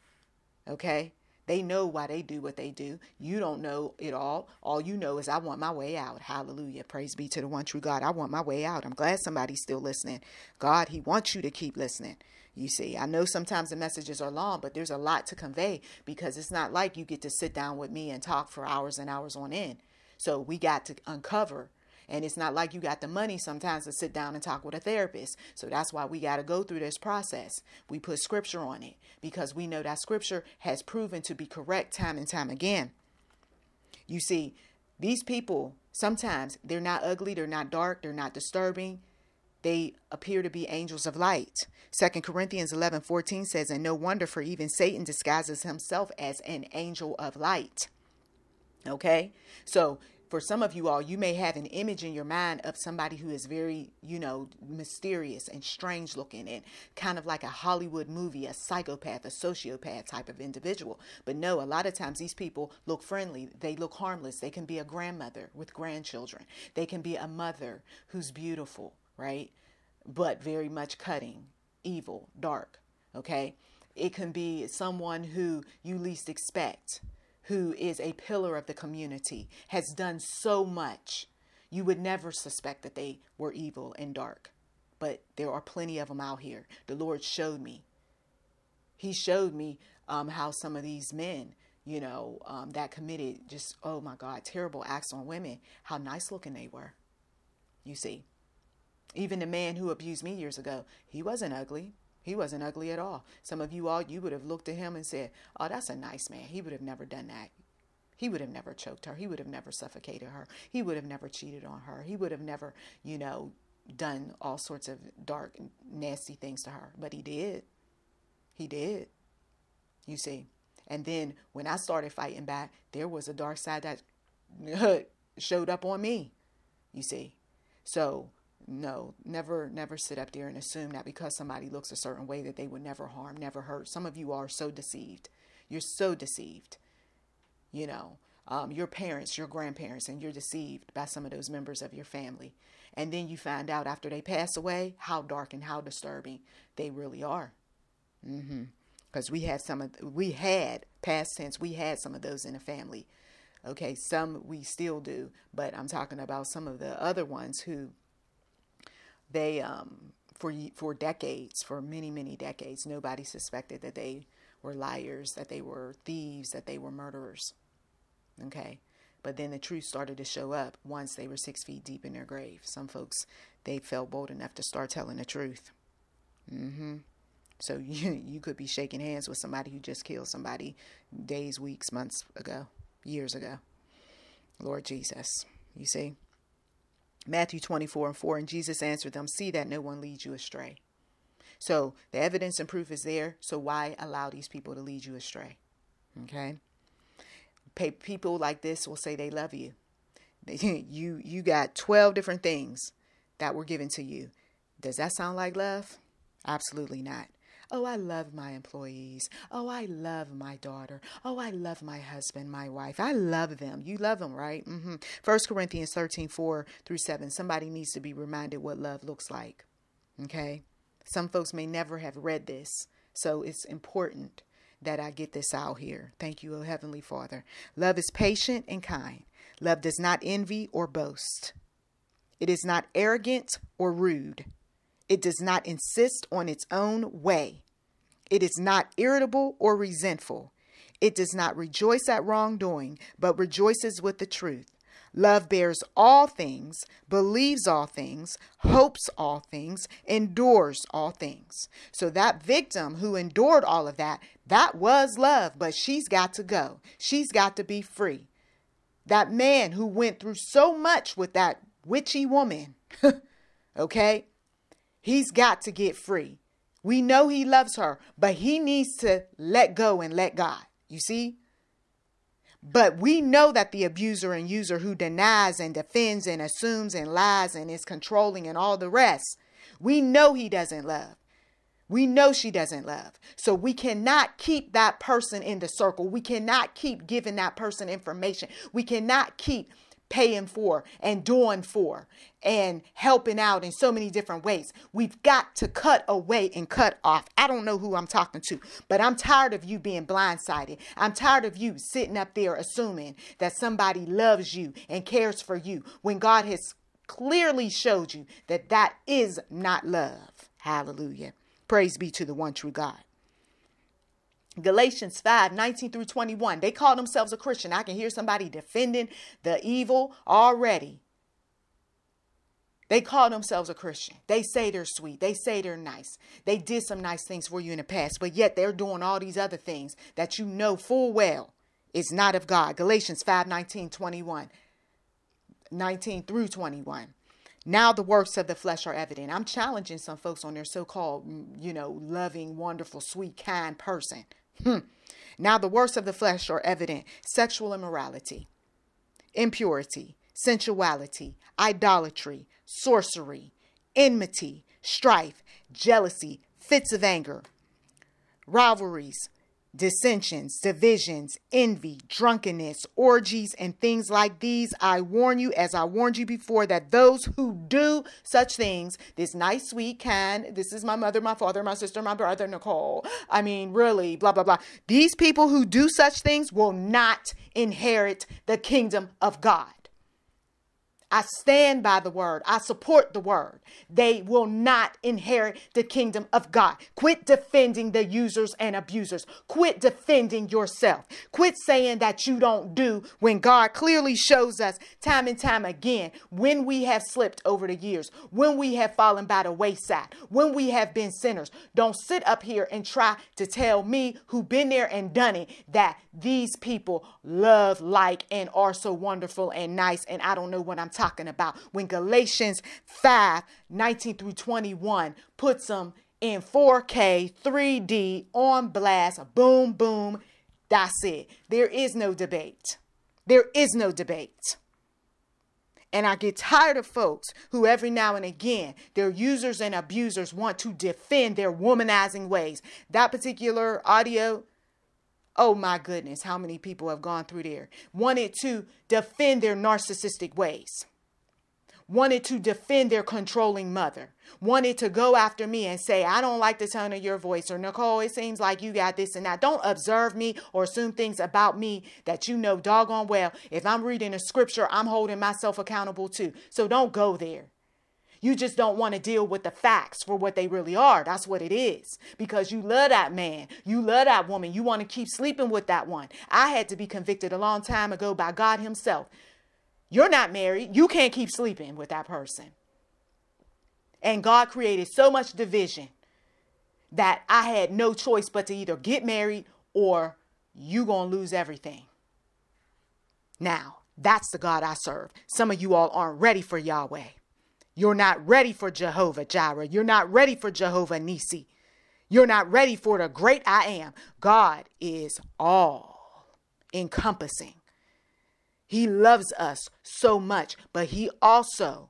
A: Okay? They know why they do what they do. You don't know it all. All you know is I want my way out. Hallelujah. Praise be to the one true God. I want my way out. I'm glad somebody's still listening. God, He wants you to keep listening. You see, I know sometimes the messages are long, but there's a lot to convey because it's not like you get to sit down with me and talk for hours and hours on end. So we got to uncover. And it's not like you got the money sometimes to sit down and talk with a therapist. So that's why we got to go through this process. We put scripture on it because we know that scripture has proven to be correct time and time again. You see, these people, sometimes they're not ugly, they're not dark, they're not disturbing, they appear to be angels of light. 2 Corinthians 11 14 says, And no wonder, for even Satan disguises himself as an angel of light. Okay? So for some of you all, you may have an image in your mind of somebody who is very, you know, mysterious and strange looking and kind of like a Hollywood movie, a psychopath, a sociopath type of individual. But no, a lot of times these people look friendly. They look harmless. They can be a grandmother with grandchildren. They can be a mother who's beautiful, right? But very much cutting, evil, dark, okay? It can be someone who you least expect who is a pillar of the community, has done so much. You would never suspect that they were evil and dark. But there are plenty of them out here. The Lord showed me. He showed me um, how some of these men, you know, um, that committed just, oh my God, terrible acts on women, how nice looking they were. You see, even the man who abused me years ago, he wasn't ugly. He wasn't ugly at all. Some of you all, you would have looked at him and said, Oh, that's a nice man. He would have never done that. He would have never choked her. He would have never suffocated her. He would have never cheated on her. He would have never, you know, done all sorts of dark, nasty things to her. But he did. He did. You see. And then when I started fighting back, there was a dark side that showed up on me. You see. So no, never, never sit up there and assume that because somebody looks a certain way that they would never harm, never hurt. Some of you are so deceived. You're so deceived. You know, um, your parents, your grandparents, and you're deceived by some of those members of your family. And then you find out after they pass away how dark and how disturbing they really are. Mm-hmm. Because we had some of, we had past tense, we had some of those in the family. Okay, some we still do, but I'm talking about some of the other ones who they um, for for decades, for many many decades, nobody suspected that they were liars, that they were thieves, that they were murderers. Okay, but then the truth started to show up once they were six feet deep in their grave. Some folks they felt bold enough to start telling the truth. Mm-hmm. So you you could be shaking hands with somebody who just killed somebody days, weeks, months ago, years ago. Lord Jesus, you see. Matthew 24 and 4. And Jesus answered them, See that no one leads you astray. So the evidence and proof is there. So why allow these people to lead you astray? Okay. People like this will say they love you. You you got 12 different things that were given to you. Does that sound like love? Absolutely not. Oh, I love my employees. Oh, I love my daughter. Oh, I love my husband, my wife. I love them. You love them, right? Mm-hmm. 1 Corinthians 13, 4 through 7. Somebody needs to be reminded what love looks like. Okay? Some folks may never have read this, so it's important that I get this out here. Thank you, O Heavenly Father. Love is patient and kind. Love does not envy or boast. It is not arrogant or rude. It does not insist on its own way. It is not irritable or resentful. It does not rejoice at wrongdoing, but rejoices with the truth. Love bears all things, believes all things, hopes all things, endures all things. So that victim who endured all of that, that was love, but she's got to go. She's got to be free. That man who went through so much with that witchy woman, okay? He's got to get free. We know he loves her, but he needs to let go and let God. You see? But we know that the abuser and user who denies and defends and assumes and lies and is controlling and all the rest, we know he doesn't love. We know she doesn't love. So we cannot keep that person in the circle. We cannot keep giving that person information. We cannot keep paying for and doing for and helping out in so many different ways. We've got to cut away and cut off. I don't know who I'm talking to, but I'm tired of you being blindsided. I'm tired of you sitting up there assuming that somebody loves you and cares for you when God has clearly showed you that that is not love. Hallelujah. Praise be to the one true God. Galatians 5 19 through 21. They call themselves a Christian. I can hear somebody defending the evil already. They call themselves a Christian. They say they're sweet. They say they're nice. They did some nice things for you in the past, but yet they're doing all these other things that you know full well is not of God. Galatians 5 19 21. 19 through 21. Now the works of the flesh are evident. I'm challenging some folks on their so called, you know, loving, wonderful, sweet, kind person. Hmm. Now the works of the flesh are evident sexual immorality, impurity, sensuality, idolatry, sorcery, enmity, strife, jealousy, fits of anger, rivalries, dissensions, divisions, envy, drunkenness, orgies, and things like these. I warn you, as I warned you before, that those who do such things, this nice, sweet, kind, this is my mother, my father, my sister, my brother, Nicholl. I mean, really, blah, blah, blah. These people who do such things will not inherit the kingdom of God. I stand by the word. I support the word. They will not inherit the kingdom of God. Quit defending the users and abusers. Quit defending yourself. Quit saying that you don't do when God clearly shows us time and time again when we have slipped over the years, when we have fallen by the wayside, when we have been sinners. Don't sit up here and try to tell me who been there and done it that these people love, like, and are so wonderful and nice. And I don't know what I'm talking about. When Galatians 5 19 through 21 puts them in 4K, 3D, on blast, boom, boom. That's it. There is no debate. There is no debate. And I get tired of folks who every now and again, their users and abusers want to defend their womanizing ways. That particular audio, oh my goodness, how many people have gone through there? Wanted to defend their narcissistic ways wanted to defend their controlling mother, wanted to go after me and say, I don't like the tone of your voice, or Nicholl, it seems like you got this and that. Don't observe me or assume things about me that you know doggone well. If I'm reading a scripture, I'm holding myself accountable too. So don't go there. You just don't want to deal with the facts for what they really are. That's what it is. Because you love that man. You love that woman. You want to keep sleeping with that one. I had to be convicted a long time ago by God Himself you're not married. You can't keep sleeping with that person. And God created so much division that I had no choice but to either get married or you going to lose everything. Now, that's the God I serve. Some of you all aren't ready for Yahweh. You're not ready for Jehovah Jireh. You're not ready for Jehovah Nisi. You're not ready for the great I am. God is all encompassing. He loves us so much, but He also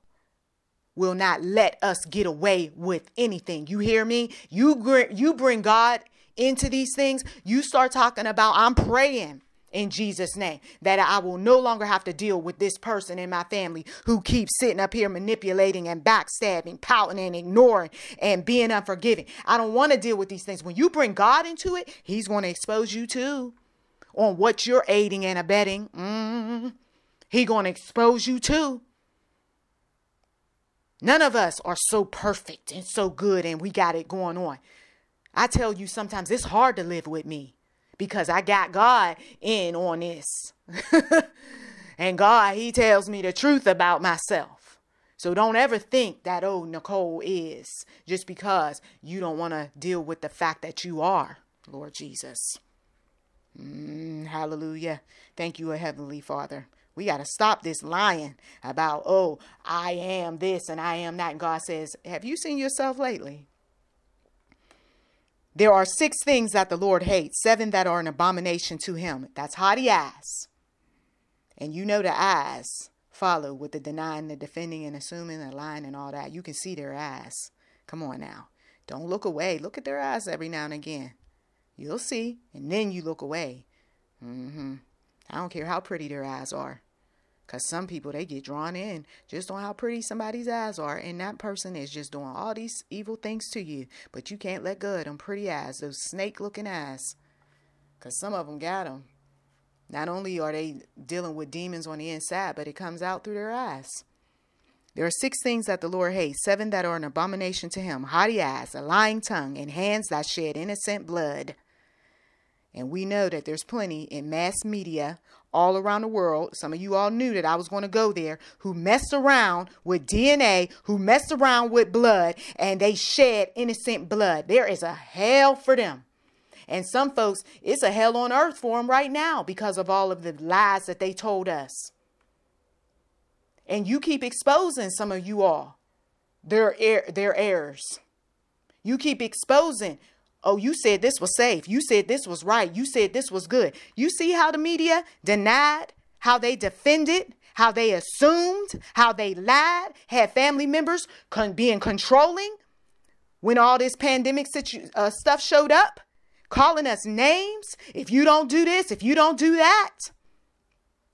A: will not let us get away with anything. You hear me? You you bring God into these things. You start talking about I'm praying in Jesus name that I will no longer have to deal with this person in my family who keeps sitting up here manipulating and backstabbing, pouting and ignoring and being unforgiving. I don't want to deal with these things. When you bring God into it, he's going to expose you too on what you're aiding and abetting. Mm, he going to expose you too. None of us are so perfect and so good and we got it going on. I tell you, sometimes it's hard to live with me because I got God in on this. and God, He tells me the truth about myself. So don't ever think that, oh, Nicholl is just because you don't want to deal with the fact that you are, Lord Jesus. Mm, hallelujah. Thank you, Heavenly Father. We got to stop this lying about, oh, I am this and I am that. And God says, Have you seen yourself lately? There are six things that the Lord hates, seven that are an abomination to him. That's haughty eyes. And you know the eyes follow with the denying, the defending, and assuming, the lying, and all that. You can see their eyes. Come on now. Don't look away. Look at their eyes every now and again. You'll see, and then you look away. Mm-hmm. I don't care how pretty their eyes are. Because some people, they get drawn in just on how pretty somebody's eyes are. And that person is just doing all these evil things to you. But you can't let go of them pretty eyes, those snake looking eyes. Because some of them got them. Not only are they dealing with demons on the inside, but it comes out through their eyes. There are six things that the Lord hates, seven that are an abomination to him haughty eyes, a lying tongue, and hands that shed innocent blood. And we know that there's plenty in mass media all around the world. Some of you all knew that I was going to go there who messed around with DNA, who messed around with blood, and they shed innocent blood. There is a hell for them. And some folks, it's a hell on earth for them right now because of all of the lies that they told us. And you keep exposing some of you all their er- their errors. You keep exposing. Oh, you said this was safe. You said this was right. You said this was good. You see how the media denied, how they defended, how they assumed, how they lied, had family members con- being controlling when all this pandemic situ- uh, stuff showed up, calling us names. If you don't do this, if you don't do that,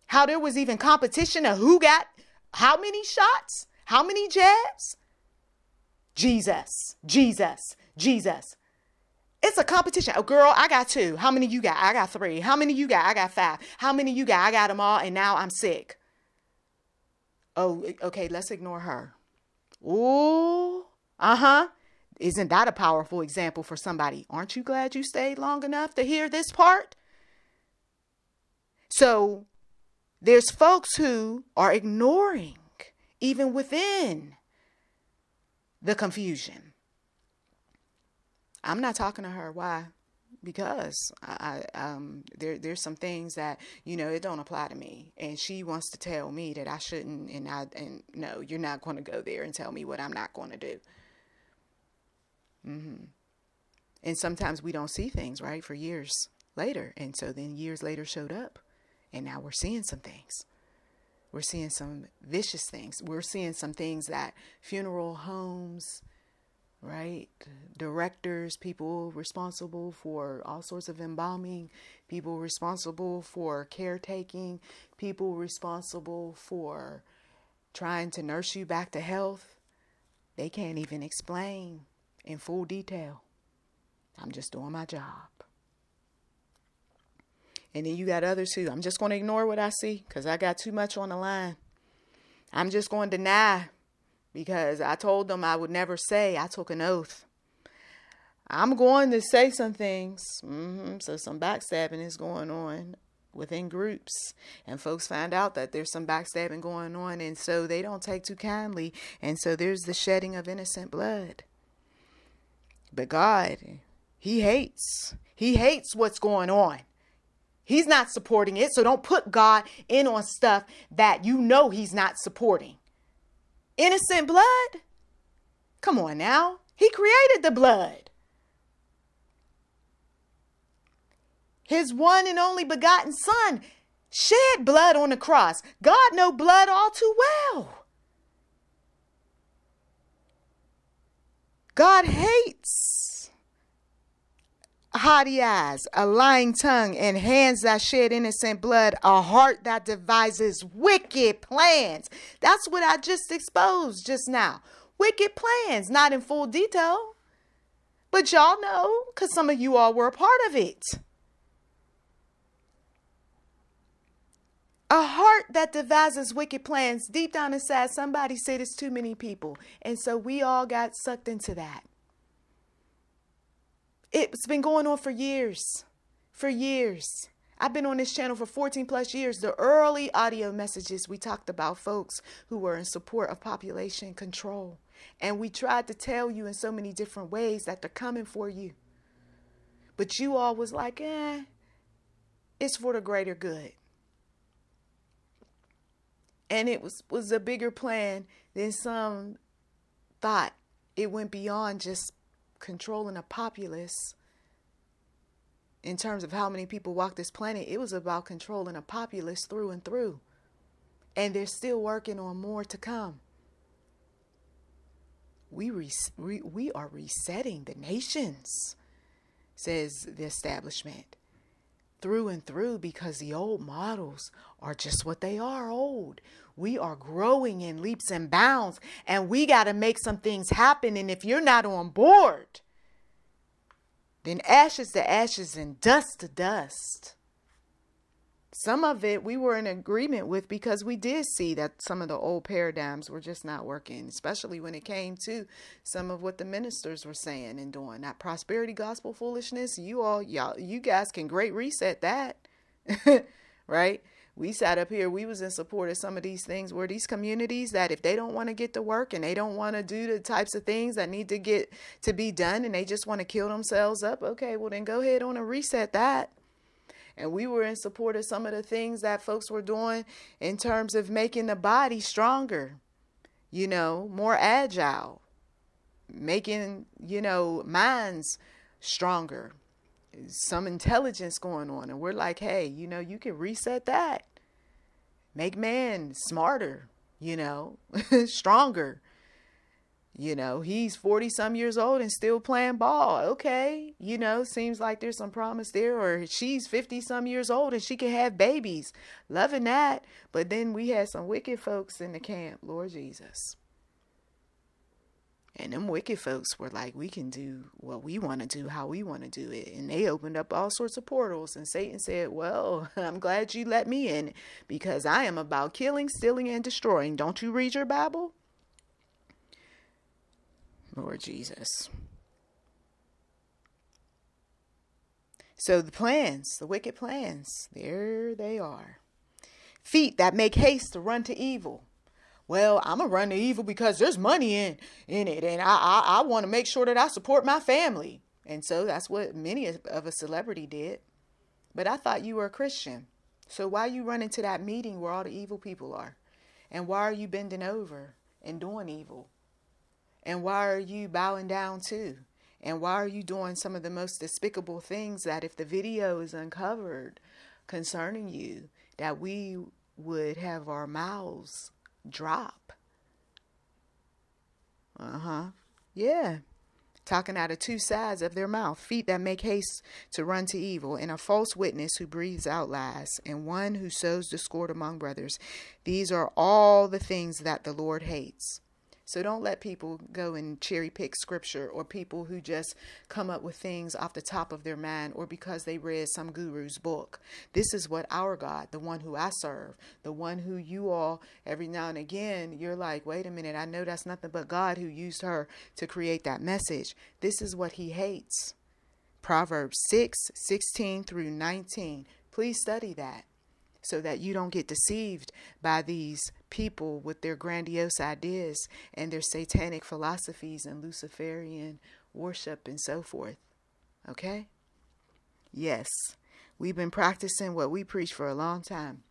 A: how there was even competition of who got how many shots, how many jabs. Jesus, Jesus, Jesus. It's a competition. Oh, girl, I got two. How many you got? I got three. How many you got? I got five. How many you got? I got them all, and now I'm sick. Oh, okay, let's ignore her. Ooh, uh huh. Isn't that a powerful example for somebody? Aren't you glad you stayed long enough to hear this part? So, there's folks who are ignoring, even within the confusion. I'm not talking to her. Why? Because I, I um there there's some things that you know it don't apply to me, and she wants to tell me that I shouldn't, and I and no, you're not going to go there and tell me what I'm not going to do. Mm-hmm. And sometimes we don't see things right for years later, and so then years later showed up, and now we're seeing some things. We're seeing some vicious things. We're seeing some things that funeral homes, right? Directors, people responsible for all sorts of embalming, people responsible for caretaking, people responsible for trying to nurse you back to health. They can't even explain in full detail. I'm just doing my job. And then you got others who I'm just going to ignore what I see because I got too much on the line. I'm just going to deny because I told them I would never say. I took an oath. I'm going to say some things. Mm-hmm. So some backstabbing is going on within groups and folks find out that there's some backstabbing going on and so they don't take too kindly and so there's the shedding of innocent blood but god he hates he hates what's going on He's not supporting it. So don't put God in on stuff that you know he's not supporting. Innocent blood? Come on now. He created the blood. His one and only begotten son shed blood on the cross. God know blood all too well. God hates haughty eyes, a lying tongue, and hands that shed innocent blood, a heart that devises wicked plans. That's what I just exposed just now. Wicked plans, not in full detail, but y'all know because some of you all were a part of it. A heart that devises wicked plans deep down inside, somebody said it's too many people. And so we all got sucked into that. It's been going on for years. For years. I've been on this channel for 14 plus years. The early audio messages we talked about folks who were in support of population control. And we tried to tell you in so many different ways that they're coming for you. But you all was like, eh, it's for the greater good. And it was, was a bigger plan than some thought. It went beyond just controlling a populace in terms of how many people walk this planet, it was about controlling a populace through and through. And they're still working on more to come. We, re- we, we are resetting the nations, says the establishment, through and through because the old models are just what they are old. We are growing in leaps and bounds, and we got to make some things happen. And if you're not on board, then ashes to ashes and dust to dust. Some of it we were in agreement with because we did see that some of the old paradigms were just not working, especially when it came to some of what the ministers were saying and doing. That prosperity gospel foolishness, you all, y'all, you guys can great reset that, right? we sat up here we was in support of some of these things where these communities that if they don't want to get to work and they don't want to do the types of things that need to get to be done and they just want to kill themselves up okay well then go ahead on and reset that And we were in support of some of the things that folks were doing in terms of making the body stronger, you know, more agile, making, you know, minds stronger, some intelligence going on. And we're like, hey, you know, you can reset that, make man smarter, you know, stronger. You know, he's 40 some years old and still playing ball. Okay. You know, seems like there's some promise there. Or she's 50 some years old and she can have babies. Loving that. But then we had some wicked folks in the camp, Lord Jesus. And them wicked folks were like, we can do what we want to do, how we want to do it. And they opened up all sorts of portals. And Satan said, Well, I'm glad you let me in because I am about killing, stealing, and destroying. Don't you read your Bible? Lord Jesus. So the plans, the wicked plans, there they are. Feet that make haste to run to evil. Well, I'm gonna run to evil because there's money in in it, and I I, I want to make sure that I support my family. And so that's what many of a celebrity did. But I thought you were a Christian. So why are you running to that meeting where all the evil people are? And why are you bending over and doing evil? And why are you bowing down too? And why are you doing some of the most despicable things that if the video is uncovered concerning you, that we would have our mouths drop? Uh huh. Yeah. Talking out of two sides of their mouth, feet that make haste to run to evil, and a false witness who breathes out lies, and one who sows discord among brothers. These are all the things that the Lord hates. So don't let people go and cherry pick scripture or people who just come up with things off the top of their mind or because they read some guru's book. This is what our God, the one who I serve, the one who you all every now and again, you're like, wait a minute, I know that's nothing but God who used her to create that message. This is what he hates. Proverbs 6 16 through 19. Please study that so that you don't get deceived by these people with their grandiose ideas and their satanic philosophies and Luciferian worship and so forth. Okay? Yes, we've been practicing what we preach for a long time.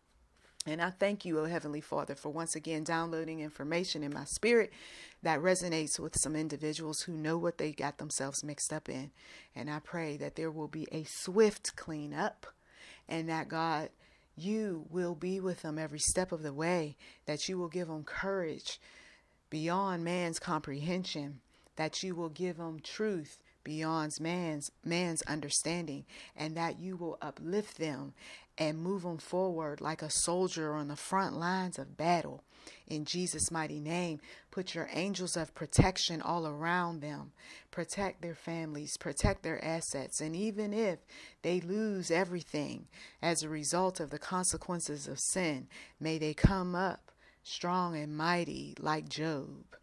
A: And I thank you, O Heavenly Father, for once again downloading information in my spirit that resonates with some individuals who know what they got themselves mixed up in. And I pray that there will be a swift cleanup and that God you will be with them every step of the way, that you will give them courage beyond man's comprehension, that you will give them truth beyond man's man's understanding and that you will uplift them and move them forward like a soldier on the front lines of battle. In Jesus mighty name put your angels of protection all around them protect their families protect their assets and even if they lose everything as a result of the consequences of sin may they come up strong and mighty like Job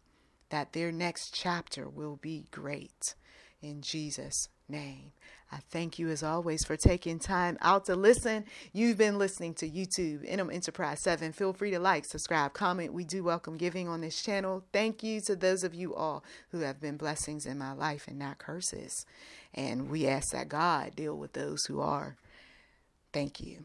A: that their next chapter will be great in Jesus' name. I thank you as always for taking time out to listen. You've been listening to YouTube NM Enterprise 7. Feel free to like, subscribe, comment. We do welcome giving on this channel. Thank you to those of you all who have been blessings in my life and not curses. And we ask that God deal with those who are. Thank you.